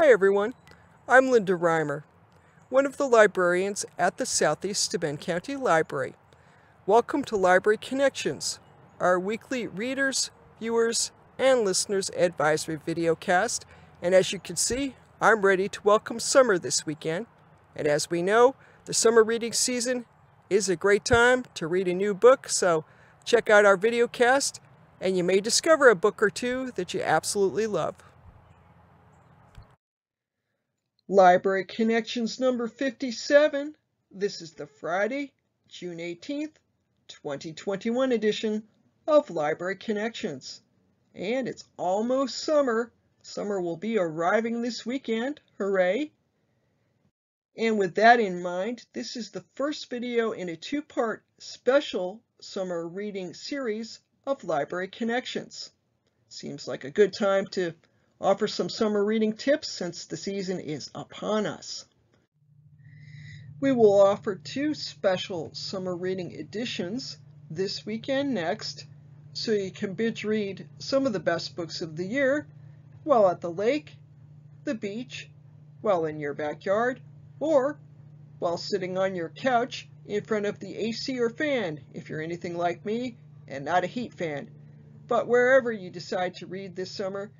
Hi everyone, I'm Linda Reimer, one of the librarians at the Southeast Steuben County Library. Welcome to Library Connections, our weekly readers, viewers, and listeners advisory video cast. And as you can see, I'm ready to welcome summer this weekend. And as we know, the summer reading season is a great time to read a new book, so check out our video cast and you may discover a book or two that you absolutely love. Library Connections number 57. This is the Friday, June 18th, 2021 edition of Library Connections. And it's almost summer. Summer will be arriving this weekend. Hooray! And with that in mind, this is the first video in a two-part special summer reading series of Library Connections. Seems like a good time to offer some summer reading tips since the season is upon us. We will offer two special summer reading editions this weekend next, so you can binge read some of the best books of the year while at the lake, the beach, while in your backyard, or while sitting on your couch in front of the AC or fan if you're anything like me and not a heat fan. But wherever you decide to read this summer,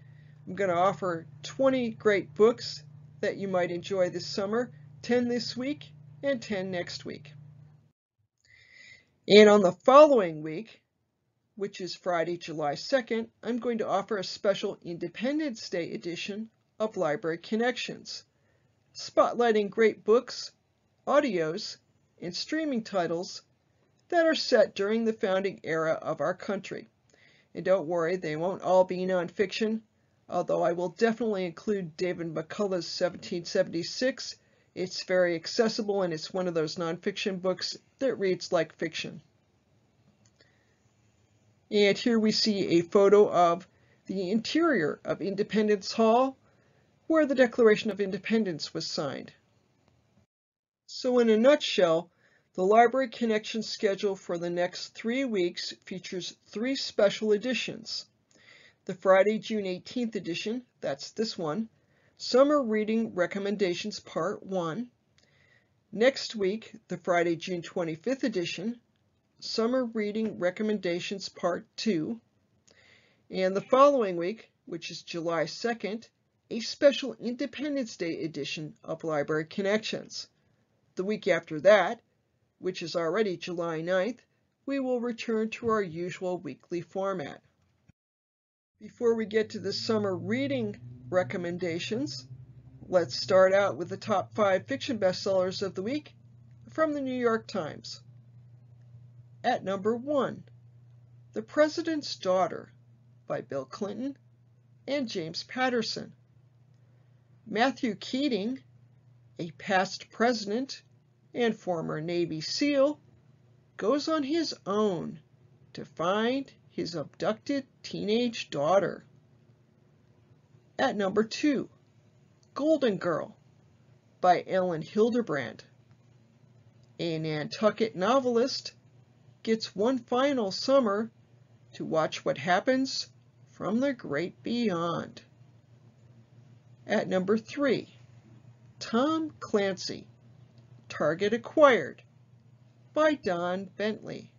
I'm going to offer 20 great books that you might enjoy this summer, 10 this week and 10 next week. And on the following week, which is Friday, July 2nd, I'm going to offer a special Independence Day edition of Library Connections, spotlighting great books, audios, and streaming titles that are set during the founding era of our country. And don't worry, they won't all be nonfiction although I will definitely include David McCullough's 1776. It's very accessible and it's one of those nonfiction books that reads like fiction. And here we see a photo of the interior of Independence Hall where the Declaration of Independence was signed. So in a nutshell, the Library Connection schedule for the next three weeks features three special editions the Friday, June 18th edition, that's this one, Summer Reading Recommendations Part 1. Next week, the Friday, June 25th edition, Summer Reading Recommendations Part 2. And the following week, which is July 2nd, a special Independence Day edition of Library Connections. The week after that, which is already July 9th, we will return to our usual weekly format. Before we get to the summer reading recommendations, let's start out with the top five fiction bestsellers of the week from the New York Times. At number one, The President's Daughter by Bill Clinton and James Patterson. Matthew Keating, a past president and former Navy SEAL, goes on his own to find his abducted teenage daughter. At number two, Golden Girl by Elin Hilderbrand. A Nantucket novelist gets one final summer to watch what happens from the great beyond. At number three, Tom Clancy, Target Acquired by Don Bentley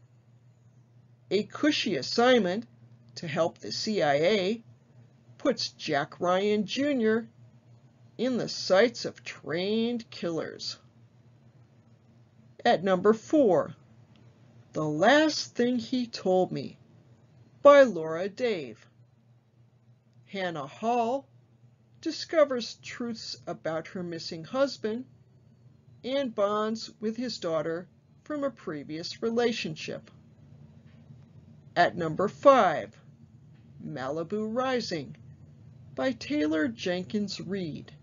a cushy assignment to help the CIA puts Jack Ryan Jr. in the sights of trained killers. At number four, The Last Thing He Told Me by Laura Dave. Hannah Hall discovers truths about her missing husband and bonds with his daughter from a previous relationship. At number 5, Malibu Rising by Taylor Jenkins Reid.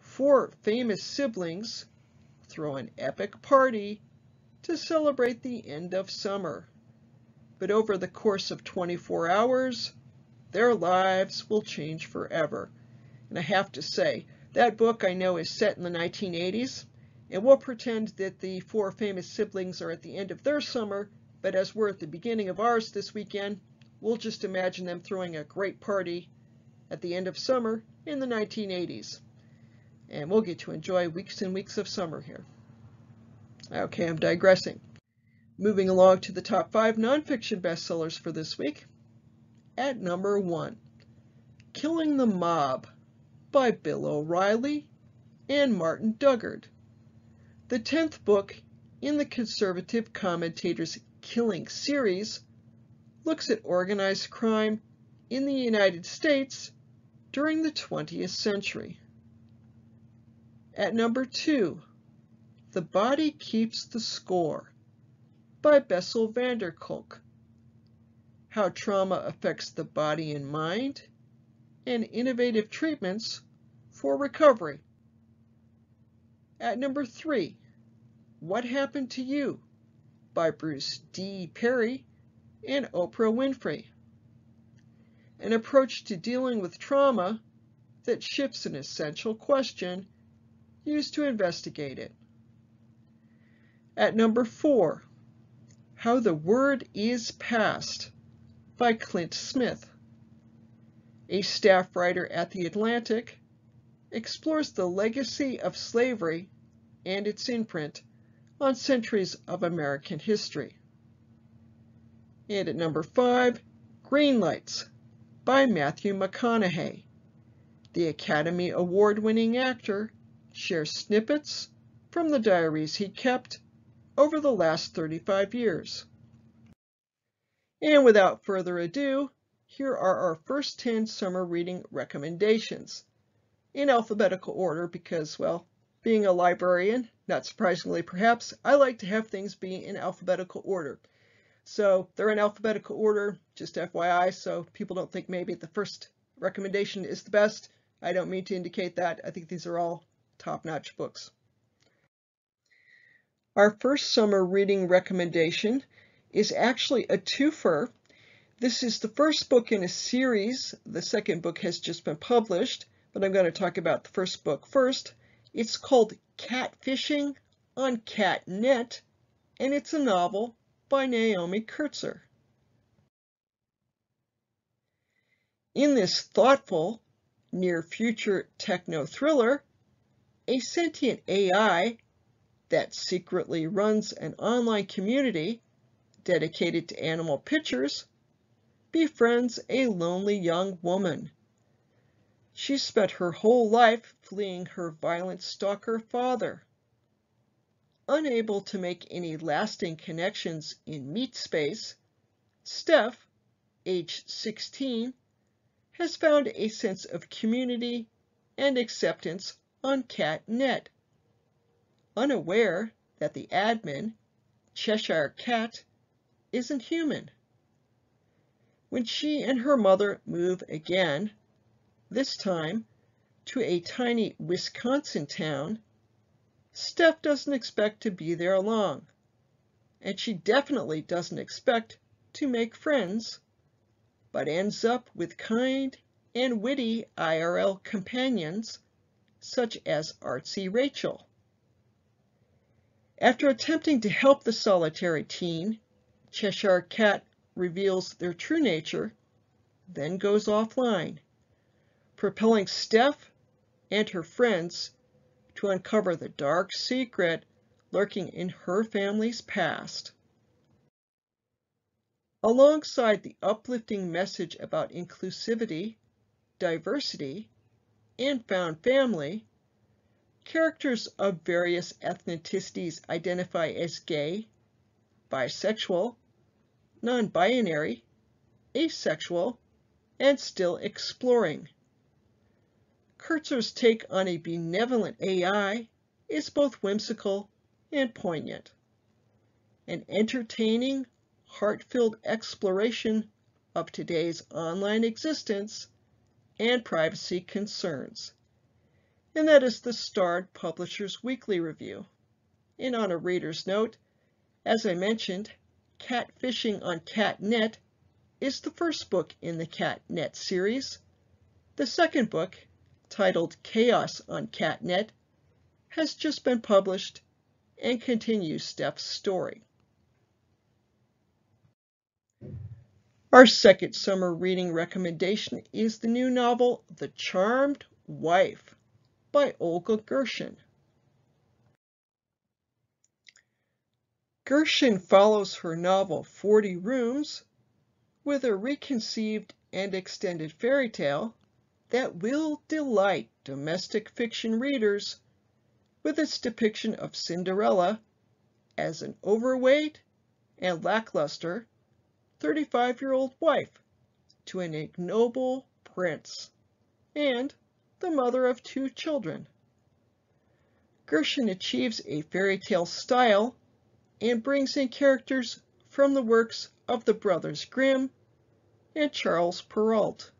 Four famous siblings throw an epic party to celebrate the end of summer. But over the course of 24 hours, their lives will change forever. And I have to say, that book I know is set in the 1980s, and we'll pretend that the four famous siblings are at the end of their summer but as we're at the beginning of ours this weekend, we'll just imagine them throwing a great party at the end of summer in the 1980s. And we'll get to enjoy weeks and weeks of summer here. Okay, I'm digressing. Moving along to the top five nonfiction bestsellers for this week. At number one, Killing the Mob by Bill O'Reilly and Martin Dugard. The 10th book in the conservative commentator's Killing series looks at organized crime in the United States during the 20th century. At number two, The Body Keeps the Score by Bessel van der Kolk. How trauma affects the body and mind, and innovative treatments for recovery. At number three, What Happened to You by Bruce D. Perry and Oprah Winfrey. An approach to dealing with trauma that shifts an essential question used to investigate it. At number four, how the Word is Passed by Clint Smith. A staff writer at The Atlantic explores the legacy of slavery and its imprint on centuries of American history. And at number five, Green Lights by Matthew McConaughey. The Academy Award winning actor shares snippets from the diaries he kept over the last 35 years. And without further ado, here are our first 10 summer reading recommendations in alphabetical order because, well, being a librarian, not surprisingly perhaps, I like to have things be in alphabetical order. So they're in alphabetical order, just FYI, so people don't think maybe the first recommendation is the best. I don't mean to indicate that. I think these are all top-notch books. Our first summer reading recommendation is actually a twofer. This is the first book in a series. The second book has just been published, but I'm going to talk about the first book first. It's called Catfishing on CatNet, and it's a novel by Naomi Kritzer. In this thoughtful, near-future techno-thriller, a sentient AI that secretly runs an online community dedicated to animal pictures befriends a lonely young woman. She spent her whole life fleeing her violent stalker father. Unable to make any lasting connections in meat space, Steph, age 16, has found a sense of community and acceptance on CatNet unaware that the admin, Cheshire Cat, isn't human. When she and her mother move again, this time to a tiny Wisconsin town, Steph doesn't expect to be there long, and she definitely doesn't expect to make friends, but ends up with kind and witty IRL companions such as Artsy Rachel. After attempting to help the solitary teen, Cheshire Cat reveals their true nature, then goes offline, propelling Steph and her friends to uncover the dark secret lurking in her family's past. Alongside the uplifting message about inclusivity, diversity, and found family, Characters of various ethnicities identify as gay, bisexual, non-binary, asexual, and still exploring. Kritzer's take on a benevolent AI is both whimsical and poignant. An entertaining, heart-filled exploration of today's online existence and privacy concerns and that is the Starred Publishers Weekly Review. And on a reader's note, as I mentioned, Catfishing on CatNet is the first book in the CatNet series. The second book, titled Chaos on CatNet, has just been published and continues Steph's story. Our second summer reading recommendation is the new novel The Charmed Wife by Olga Grushin. Grushin follows her novel Forty Rooms with a reconceived and extended fairy tale that will delight domestic fiction readers with its depiction of Cinderella as an overweight and lackluster 35-year-old wife to an ignoble prince and the mother of two children. Grushin achieves a fairy tale style and brings in characters from the works of the Brothers Grimm and Charles Perrault.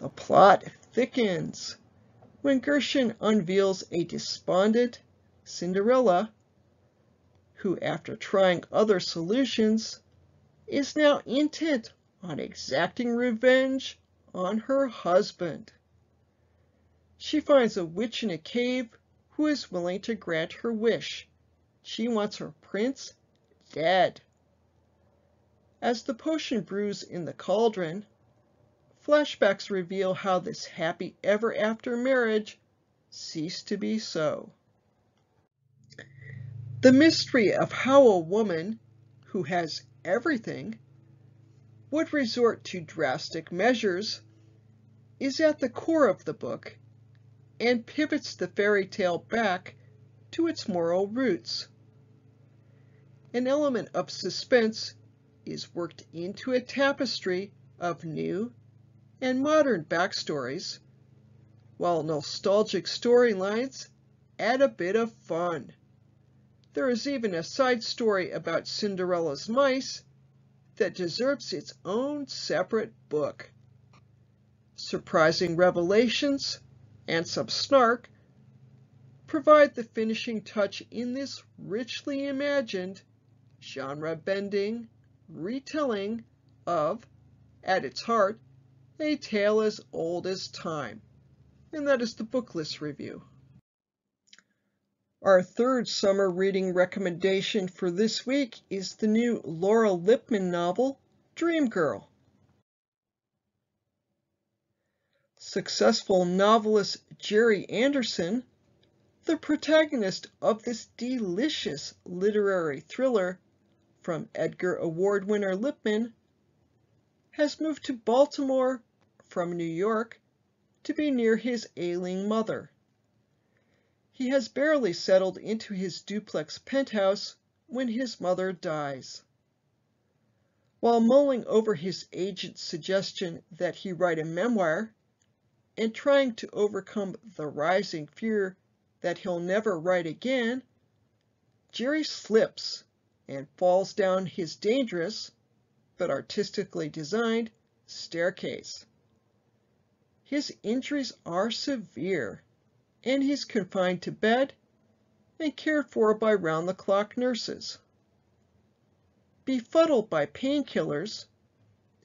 The plot thickens when Grushin unveils a despondent Cinderella who, after trying other solutions, is now intent on exacting revenge on her husband. She finds a witch in a cave who is willing to grant her wish she wants her prince dead. As the potion brews in the cauldron, flashbacks reveal how this happy ever after marriage ceased to be so. The mystery of how a woman who has everything would resort to drastic measures is at the core of the book and pivots the fairy tale back to its moral roots. An element of suspense is worked into a tapestry of new and modern backstories, while nostalgic storylines add a bit of fun. There is even a side story about Cinderella's mice that deserves its own separate book. Surprising revelations and some snark provide the finishing touch in this richly imagined, genre-bending retelling of, at its heart, a tale as old as time. And that is the Booklist review. Our third summer reading recommendation for this week is the new Laura Lippman novel, Dream Girl. Successful novelist Jerry Anderson, the protagonist of this delicious literary thriller from Edgar Award winner Lippman, has moved to Baltimore from New York to be near his ailing mother. He has barely settled into his duplex penthouse when his mother dies. While mulling over his agent's suggestion that he write a memoir, and trying to overcome the rising fear that he'll never write again, Jerry slips and falls down his dangerous, but artistically designed, staircase. His injuries are severe, and he's confined to bed and cared for by round-the-clock nurses. Befuddled by painkillers,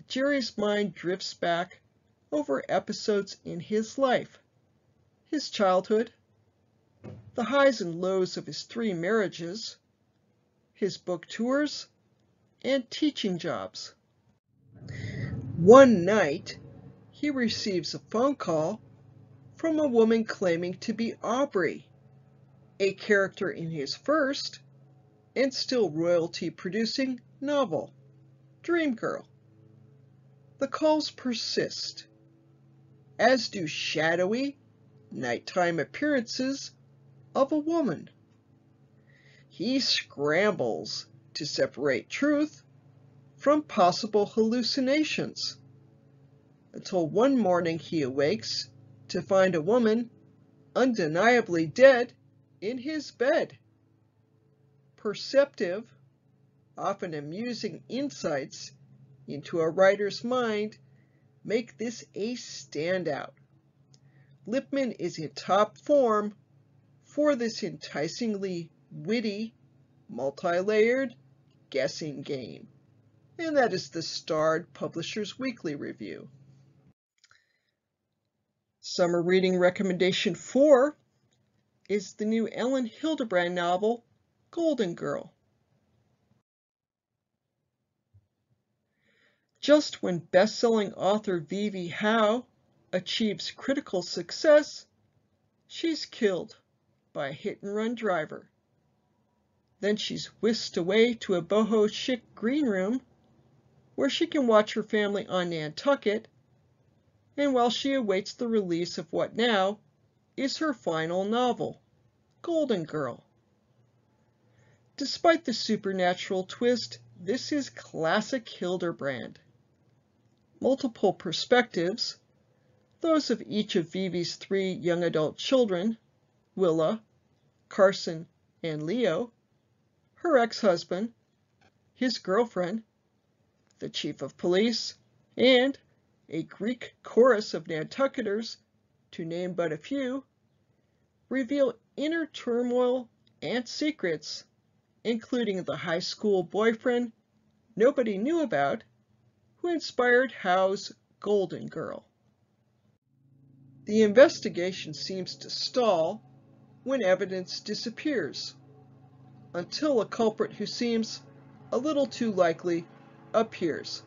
Jerry's mind drifts back over episodes in his life, his childhood, the highs and lows of his three marriages, his book tours, and teaching jobs. One night, he receives a phone call from a woman claiming to be Aubrey, a character in his first and still royalty producing novel, Dream Girl. The calls persist as do shadowy, nighttime appearances of a woman. He scrambles to separate truth from possible hallucinations until one morning he awakes to find a woman undeniably dead in his bed. Perceptive, often amusing insights into a writer's mind make this a standout. Lippman is in top form for this enticingly witty, multi-layered guessing game. And that is the Starred Publishers Weekly Review. Summer reading recommendation four is the new Ellen Hilderbrand novel, Golden Girl. Just when best-selling author Vivi Howe achieves critical success, she's killed by a hit-and-run driver. Then she's whisked away to a boho chic green room where she can watch her family on Nantucket, and while she awaits the release of what now is her final novel, Golden Girl. Despite the supernatural twist, this is classic Hilderbrand. Multiple perspectives, those of each of Vivi's three young adult children, Willa, Carson, and Leo, her ex-husband, his girlfriend, the chief of police, and a Greek chorus of Nantucketers, to name but a few, reveal inner turmoil and secrets, including the high school boyfriend nobody knew about, who inspired Howe's Golden Girl. The investigation seems to stall when evidence disappears, until a culprit who seems a little too likely appears.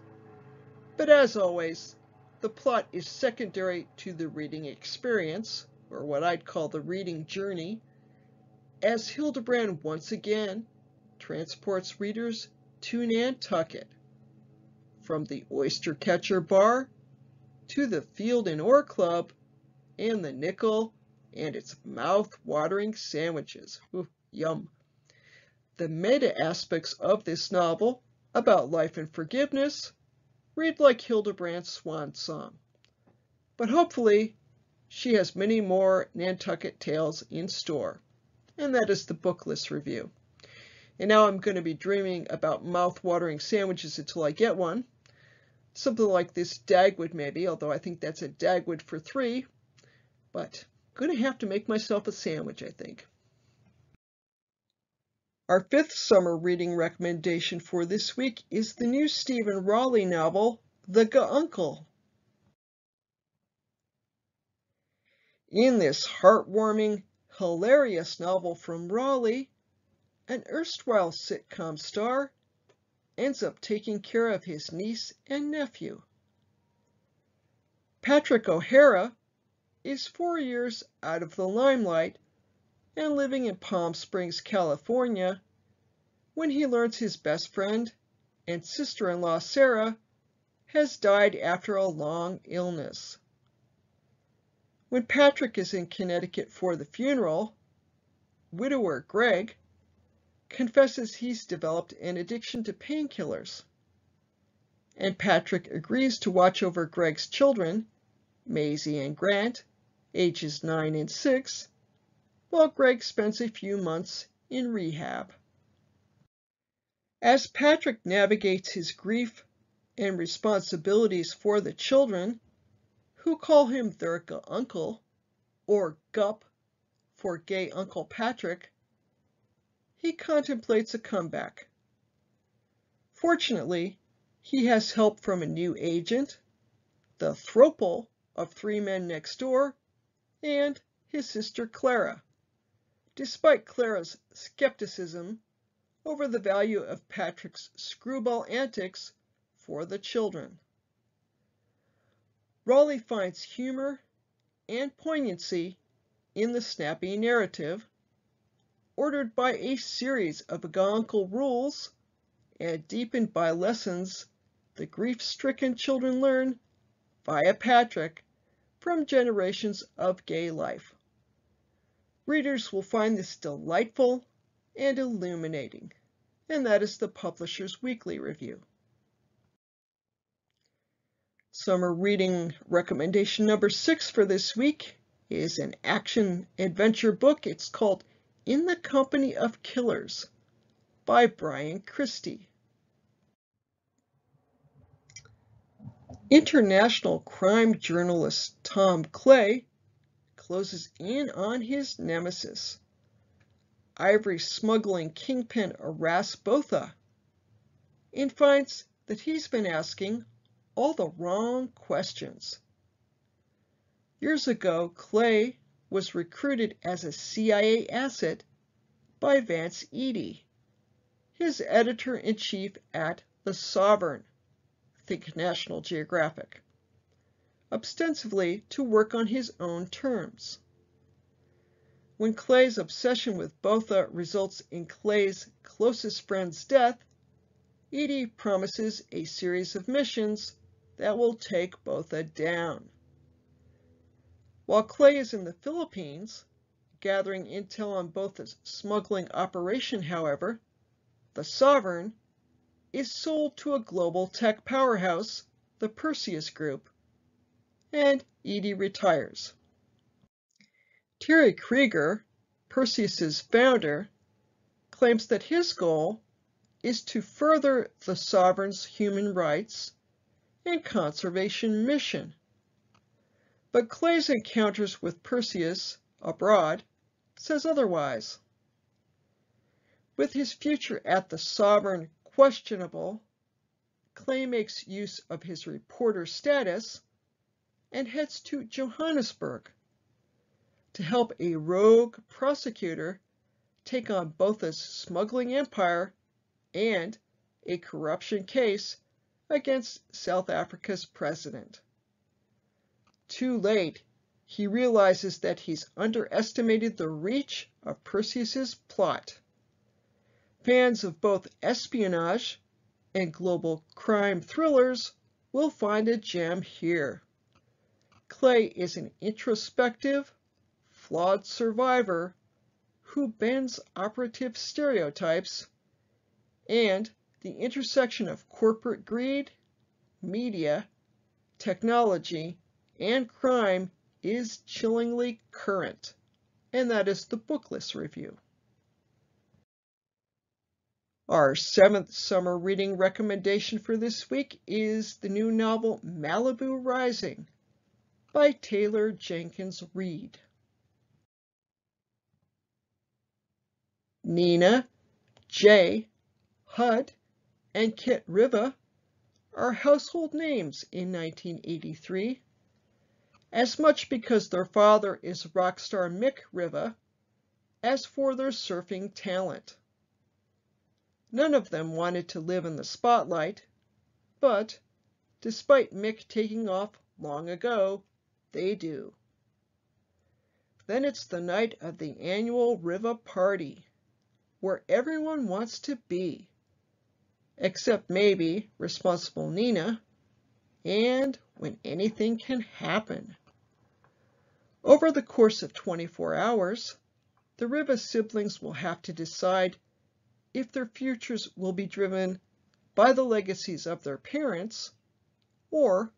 But as always, the plot is secondary to the reading experience, or what I'd call the reading journey, as Hilderbrand once again transports readers to Nantucket. From the Oyster Catcher Bar to the Field and Oar Club and the Nickel and its mouth-watering sandwiches. Ooh, yum. The meta aspects of this novel about life and forgiveness read like Hilderbrand's swan song. But hopefully, she has many more Nantucket tales in store. And that is the booklist review. And now I'm going to be dreaming about mouth-watering sandwiches until I get one. Something like this Dagwood maybe, although I think that's a Dagwood for three. But I'm going to have to make myself a sandwich, I think. Our fifth summer reading recommendation for this week is the new Steven Rowley novel, The Guncle. In this heartwarming, hilarious novel from Rowley, an erstwhile sitcom star ends up taking care of his niece and nephew. Patrick O'Hara is four years out of the limelight and living in Palm Springs, California, when he learns his best friend and sister-in-law Sarah has died after a long illness. When Patrick is in Connecticut for the funeral, widower Greg confesses he's developed an addiction to painkillers. And Patrick agrees to watch over Greg's children, Maisie and Grant, ages 9 and 6, while Greg spends a few months in rehab. As Patrick navigates his grief and responsibilities for the children, who call him their uncle, or Gup for gay Uncle Patrick, he contemplates a comeback. Fortunately, he has help from a new agent, the Throple of Three Men Next Door, and his sister Clara, despite Clara's skepticism over the value of Patrick's screwball antics for the children. Rowley finds humor and poignancy in the snappy narrative, ordered by a series of Guncle rules and deepened by lessons the grief-stricken children learn via Patrick from generations of gay life. Readers will find this delightful and illuminating, and that is the publisher's weekly review. Summer reading recommendation number six for this week is an action adventure book. It's called In the Company of Killers by Bryan Christy. International crime journalist Tom Clay closes in on his nemesis, ivory smuggling kingpin Aras Botha, and finds that he's been asking all the wrong questions. Years ago, Clay was recruited as a CIA asset by Vance Eady, his editor-in-chief at The Sovereign, think National Geographic. Ostensibly to work on his own terms. When Clay's obsession with Botha results in Clay's closest friend's death, Edie promises a series of missions that will take Botha down. While Clay is in the Philippines, gathering intel on Botha's smuggling operation, however, the Sovereign is sold to a global tech powerhouse, the Perseus Group, and Edie retires. Terry Krieger, Perseus's founder, claims that his goal is to further the sovereign's human rights and conservation mission. But Clay's encounters with Perseus abroad says otherwise. With his future at the Sovereign questionable, Clay makes use of his reporter status and heads to Johannesburg to help a rogue prosecutor take on both a smuggling empire and a corruption case against South Africa's president. Too late, he realizes that he's underestimated the reach of Perseus's plot. Fans of both espionage and global crime thrillers will find a gem here. Clay is an introspective, flawed survivor who bends operative stereotypes and the intersection of corporate greed, media, technology, and crime is chillingly current. And that is the Booklist review. Our seventh summer reading recommendation for this week is the new novel Malibu Rising by Taylor Jenkins Reid. Nina, Jay, Hud, and Kit Riva are household names in 1983, as much because their father is rock star Mick Riva as for their surfing talent. None of them wanted to live in the spotlight, but despite Mick taking off long ago, they do. Then it's the night of the annual Riva party, where everyone wants to be, except maybe responsible Nina, and when anything can happen. Over the course of 24 hours, the Riva siblings will have to decide if their futures will be driven by the legacies of their parents or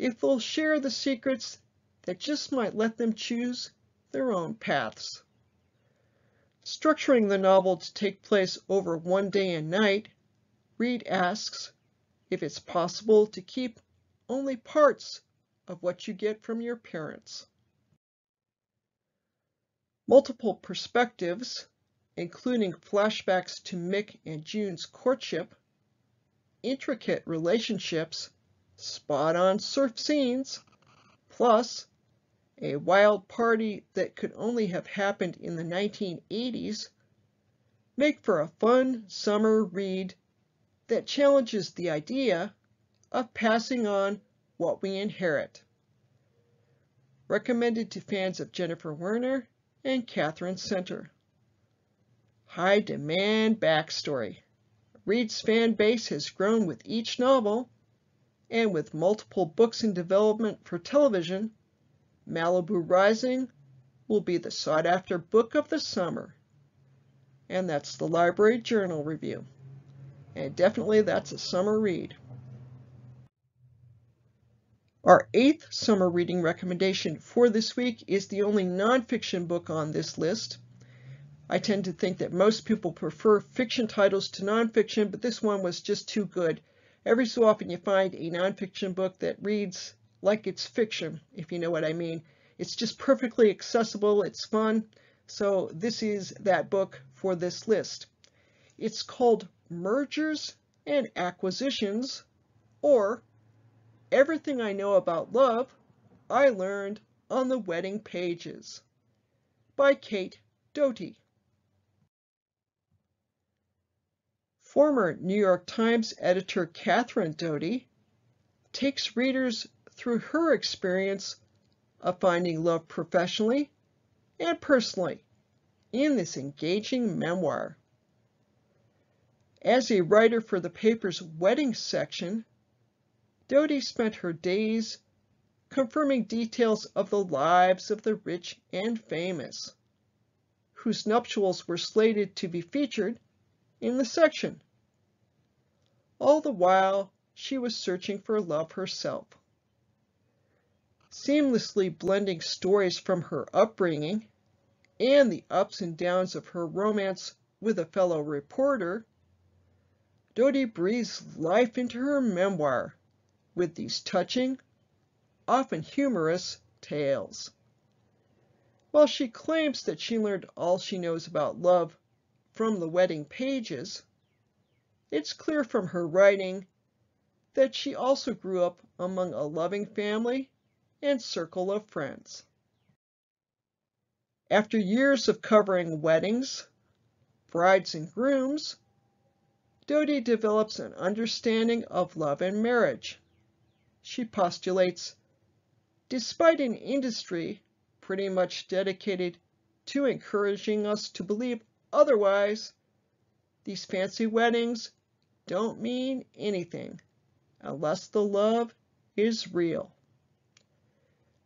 if they'll share the secrets that just might let them choose their own paths. Structuring the novel to take place over one day and night, Reid asks if it's possible to keep only parts of what you get from your parents. Multiple perspectives, including flashbacks to Mick and June's courtship, intricate relationships, spot-on surf scenes, plus a wild party that could only have happened in the 1980s, make for a fun summer read that challenges the idea of passing on what we inherit. Recommended to fans of Jennifer Weiner and Katherine Center. High demand backstory. Reid's fan base has grown with each novel, and with multiple books in development for television, Malibu Rising will be the sought-after book of the summer. And that's the Library Journal review. And definitely that's a summer read. Our eighth summer reading recommendation for this week is the only nonfiction book on this list. I tend to think that most people prefer fiction titles to nonfiction, but this one was just too good every so often you find a nonfiction book that reads like it's fiction, if you know what I mean. It's just perfectly accessible, it's fun, so this is that book for this list. It's called Mergers and Acquisitions, or Everything I Know About Love, I Learned on the Wedding Pages by Cate Doty. Former New York Times editor Catherine Doty takes readers through her experience of finding love professionally and personally in this engaging memoir. As a writer for the paper's wedding section, Doty spent her days confirming details of the lives of the rich and famous, whose nuptials were slated to be featured in the section. All the while, she was searching for love herself. Seamlessly blending stories from her upbringing and the ups and downs of her romance with a fellow reporter, Doty breathes life into her memoir with these touching, often humorous, tales. While she claims that she learned all she knows about love from the wedding pages, it's clear from her writing that she also grew up among a loving family and circle of friends. After years of covering weddings, brides and grooms, Doty develops an understanding of love and marriage. She postulates, despite an industry pretty much dedicated to encouraging us to believe otherwise, these fancy weddings don't mean anything unless the love is real.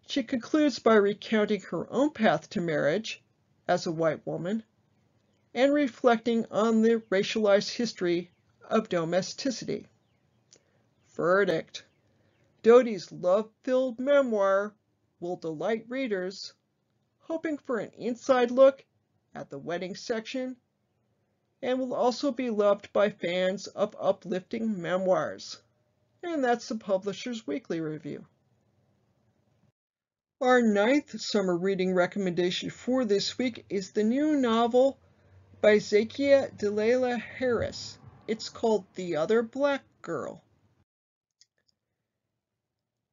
She concludes by recounting her own path to marriage as a white woman and reflecting on the racialized history of domesticity. Verdict. Doty's love-filled memoir will delight readers, hoping for an inside look at the wedding section and will also be loved by fans of uplifting memoirs. And that's the Publisher's Weekly Review. Our ninth summer reading recommendation for this week is the new novel by Zakiya Dalila Harris. It's called The Other Black Girl.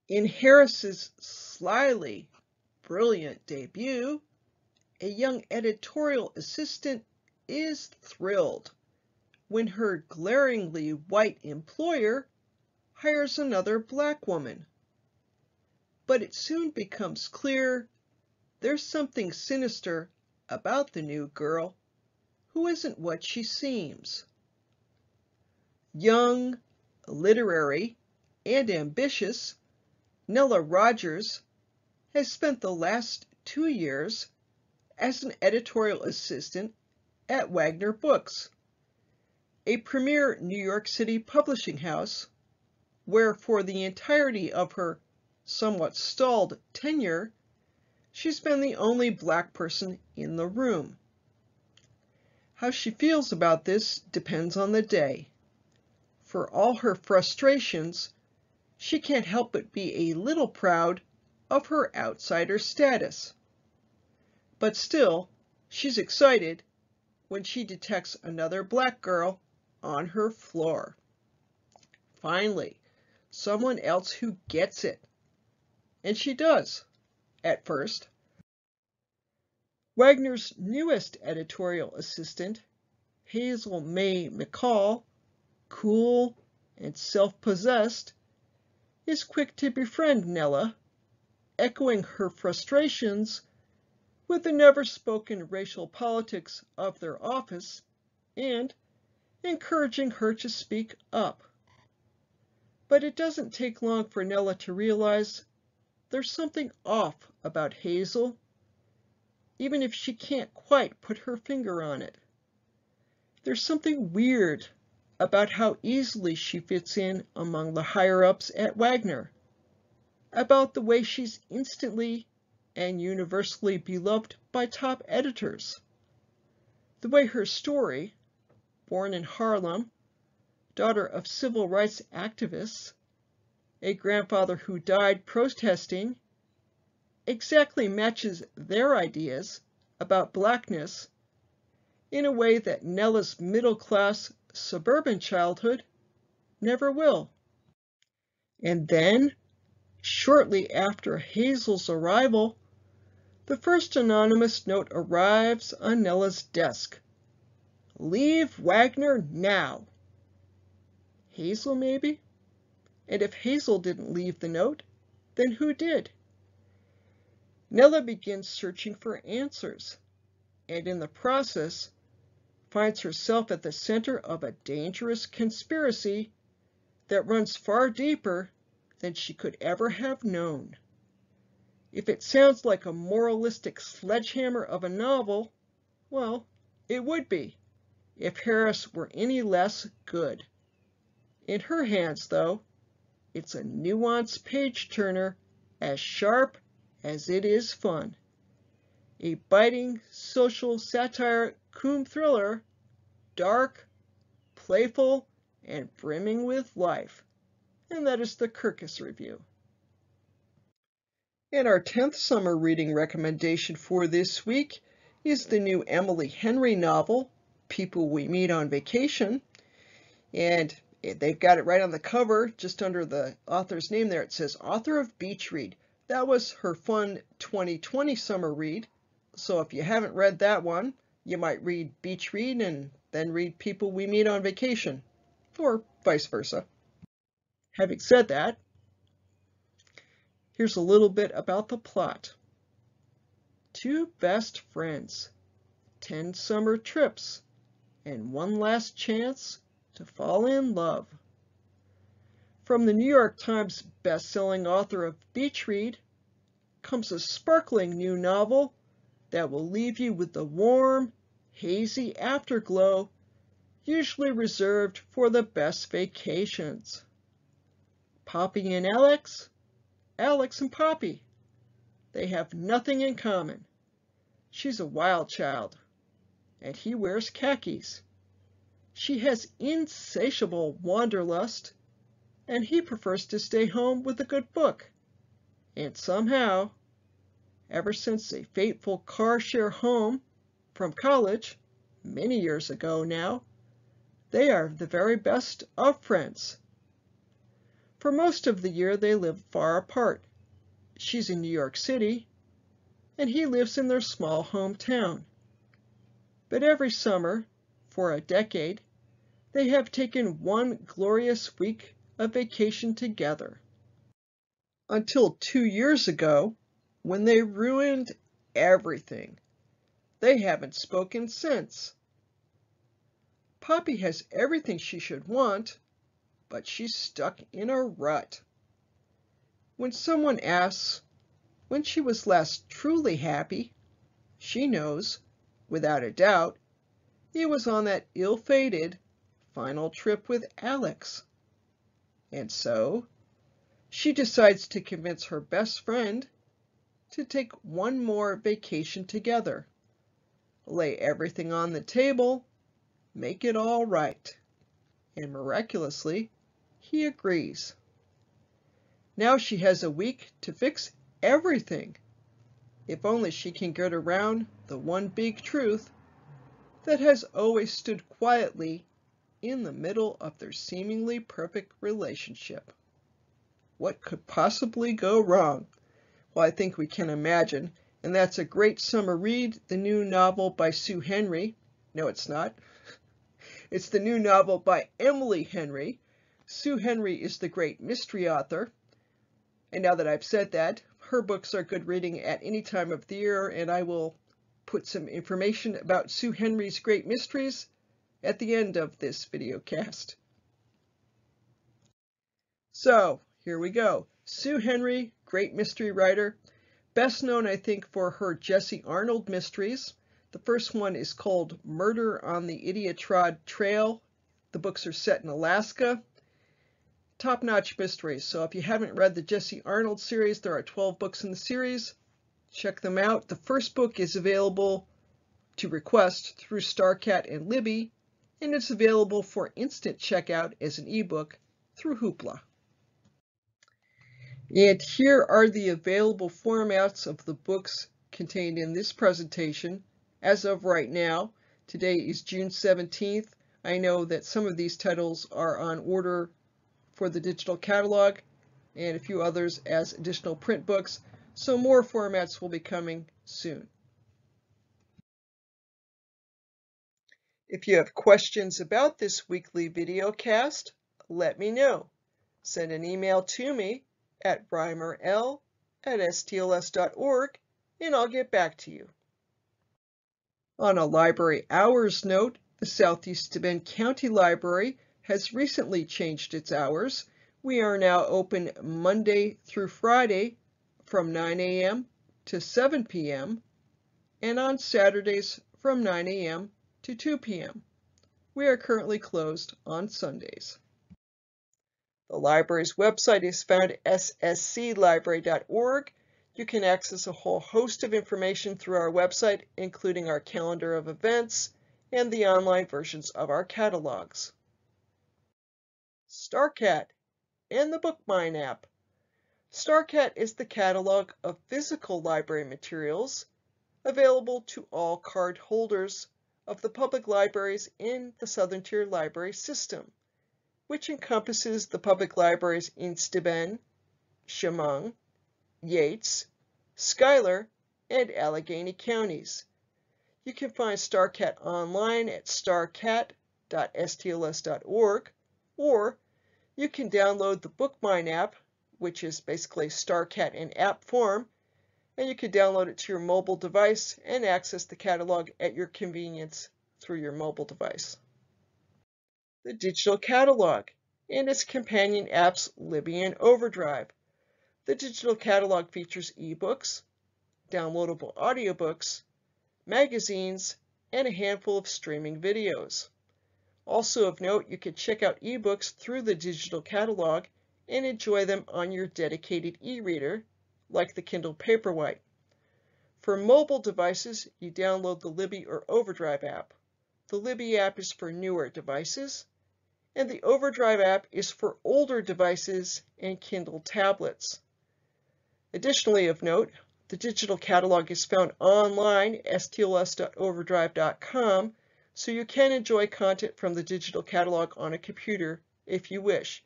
In Harris's slyly brilliant debut, a young editorial assistant is thrilled when her glaringly white employer hires another black woman but it soon becomes clear there's something sinister about the new girl who isn't what she seems. Young, literary, and ambitious, Nella Rogers has spent the last two years as an editorial assistant at Wagner Books, a premier New York City publishing house, where for the entirety of her somewhat stalled tenure, she's been the only black person in the room. How she feels about this depends on the day. For all her frustrations, she can't help but be a little proud of her outsider status. But still, she's excited when she detects another black girl on her floor. Finally, someone else who gets it. And she does, at first. Wagner's newest editorial assistant, Hazel May McCall, cool and self-possessed, is quick to befriend Nella, echoing her frustrations with the never-spoken racial politics of their office and encouraging her to speak up. But it doesn't take long for Nella to realize there's something off about Hazel, even if she can't quite put her finger on it. There's something weird about how easily she fits in among the higher-ups at Wagner, about the way she's instantly and universally beloved by top editors, the way her story, born in Harlem, daughter of civil rights activists, a grandfather who died protesting, exactly matches their ideas about blackness in a way that Nella's middle-class suburban childhood never will. And then, shortly after Hazel's arrival, the first anonymous note arrives on Nella's desk. Leave Wagner now. Hazel, maybe? And if Hazel didn't leave the note, then who did? Nella begins searching for answers, and in the process finds herself at the center of a dangerous conspiracy that runs far deeper than she could ever have known. If it sounds like a moralistic sledgehammer of a novel, well, it would be, if Harris were any less good. In her hands, though, it's a nuanced page-turner as sharp as it is fun. A biting social satire coom thriller, dark, playful, and brimming with life. And that is the Kirkus Review. And our 10th summer reading recommendation for this week is the new Emily Henry novel, People We Meet on Vacation. And they've got it right on the cover, just under the author's name there. It says, author of Beach Read. That was her fun 2020 summer read. So if you haven't read that one, you might read Beach Read and then read People We Meet on Vacation, or vice versa. Having said that, here's a little bit about the plot. Two best friends, 10 summer trips, and one last chance to fall in love. From the New York Times best-selling author of Beach Read comes a sparkling new novel that will leave you with the warm, hazy afterglow usually reserved for the best vacations. Poppy and Alex? Alex and Poppy. They have nothing in common. She's a wild child, and he wears khakis. She has insatiable wanderlust, and he prefers to stay home with a good book. And somehow, ever since a fateful car share home from college, many years ago now, they are the very best of friends. For most of the year they live far apart. She's in New York City, and he lives in their small hometown. But every summer, for a decade, they have taken one glorious week of vacation together. Until two years ago, when they ruined everything. They haven't spoken since. Poppy has everything she should want, but she's stuck in a rut. When someone asks when she was last truly happy, she knows, without a doubt, it was on that ill-fated final trip with Alex. And so, she decides to convince her best friend to take one more vacation together. Lay everything on the table, make it all right. And miraculously, he agrees. Now she has a week to fix everything. If only she can get around the one big truth that has always stood quietly in the middle of their seemingly perfect relationship. What could possibly go wrong? Well, I think we can imagine, and that's a great summer read, the new novel by Sue Henry. No, it's not. It's the new novel by Emily Henry. Sue Henry is the great mystery author. And now that I've said that, her books are good reading at any time of the year, and I will put some information about Sue Henry's great mysteries at the end of this video cast. So here we go. Sue Henry, great mystery writer, best known I think for her Jesse Arnold mysteries. The first one is called Murder on the Iditarod Trail. The books are set in Alaska. Top-notch mysteries. So if you haven't read the Jesse Arnold series, there are 12 books in the series. Check them out. The first book is available to request through StarCat and Libby, and it's available for instant checkout as an ebook through Hoopla. And here are the available formats of the books contained in this presentation as of right now. Today is June 17th. I know that some of these titles are on order for the digital catalog and a few others as additional print books, so more formats will be coming soon. If you have questions about this weekly video cast, let me know. Send an email to me at reimerl at stls.org and I'll get back to you. On a library hours note, the Southeast Steuben County Library has recently changed its hours. We are now open Monday through Friday from 9 a.m. to 7 p.m. and on Saturdays from 9 a.m. to 2 p.m. We are currently closed on Sundays. The library's website is found at ssclibrary.org. You can access a whole host of information through our website, including our calendar of events and the online versions of our catalogs. StarCat and the BookMyne app. StarCat is the catalog of physical library materials available to all card holders of the public libraries in the Southern Tier Library System which encompasses the public libraries in Steuben, Chemung, Yates, Schuyler, and Allegany counties. You can find StarCat online at starcat.stls.org, or you can download the BookMyne app, which is basically StarCat in app form, and you can download it to your mobile device and access the catalog at your convenience through your mobile device the digital catalog, and its companion apps Libby and Overdrive. The digital catalog features ebooks, downloadable audiobooks, magazines, and a handful of streaming videos. Also of note, you can check out ebooks through the digital catalog and enjoy them on your dedicated e-reader, like the Kindle Paperwhite. For mobile devices, you download the Libby or Overdrive app. The Libby app is for newer devices, and the Overdrive app is for older devices and Kindle tablets. Additionally of note, the digital catalog is found online stls.overdrive.com, so you can enjoy content from the digital catalog on a computer if you wish.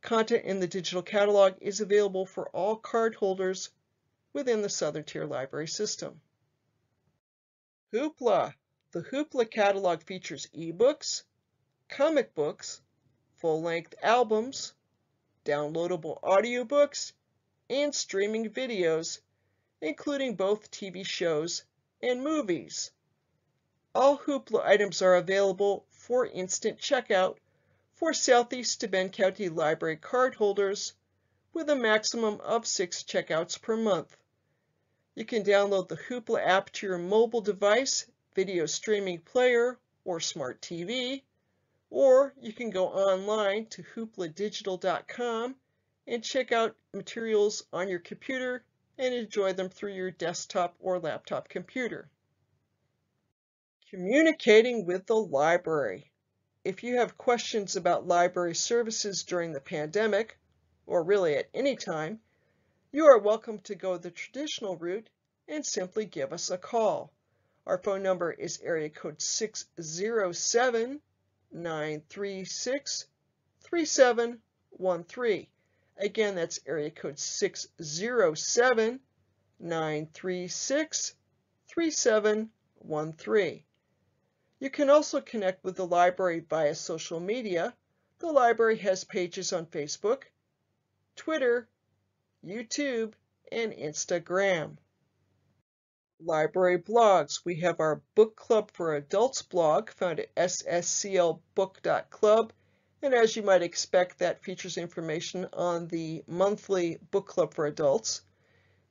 Content in the digital catalog is available for all card holders within the Southern Tier Library system. Hoopla! The Hoopla catalog features ebooks, comic books, full-length albums, downloadable audiobooks, and streaming videos, including both TV shows and movies. All Hoopla items are available for instant checkout for Southeast Steuben County Library cardholders with a maximum of six checkouts per month. You can download the Hoopla app to your mobile device, video streaming player, or smart TV, or you can go online to hoopladigital.com and check out materials on your computer and enjoy them through your desktop or laptop computer. Communicating with the library. If you have questions about library services during the pandemic, or really at any time, you are welcome to go the traditional route and simply give us a call. Our phone number is area code 607 936 3713. Again, that's area code 607 936 3713. You can also connect with the library via social media. The library has pages on Facebook, Twitter, YouTube, and Instagram. Library blogs. We have our Book Club for Adults blog found at ssclbook.club. And as you might expect, that features information on the monthly Book Club for Adults.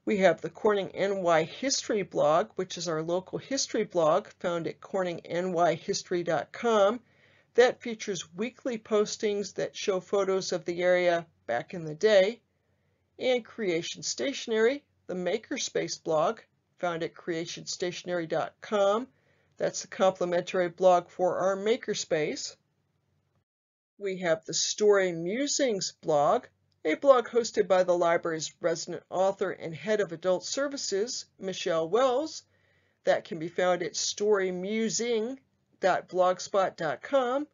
We have the Corning NY History blog, which is our local history blog found at corningnyhistory.com. That features weekly postings that show photos of the area back in the day. And Creation Stationery, the Makerspace blog, found at creationstationery.com. That's the complimentary blog for our makerspace. We have the Story Musings blog, a blog hosted by the library's resident author and head of adult services, Michelle Wells, that can be found at storymusing.blogspot.com.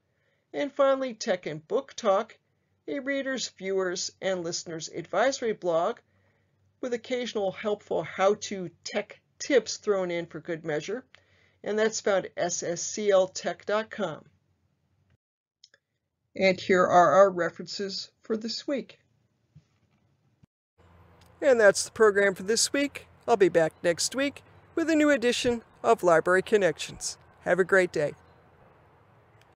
And finally, Tech and Book Talk, a readers, viewers, and listeners advisory blog with occasional helpful how-to tech tips thrown in for good measure, and that's found at sscltech.com. And here are our references for this week. And that's the program for this week. I'll be back next week with a new edition of Library Connections. Have a great day.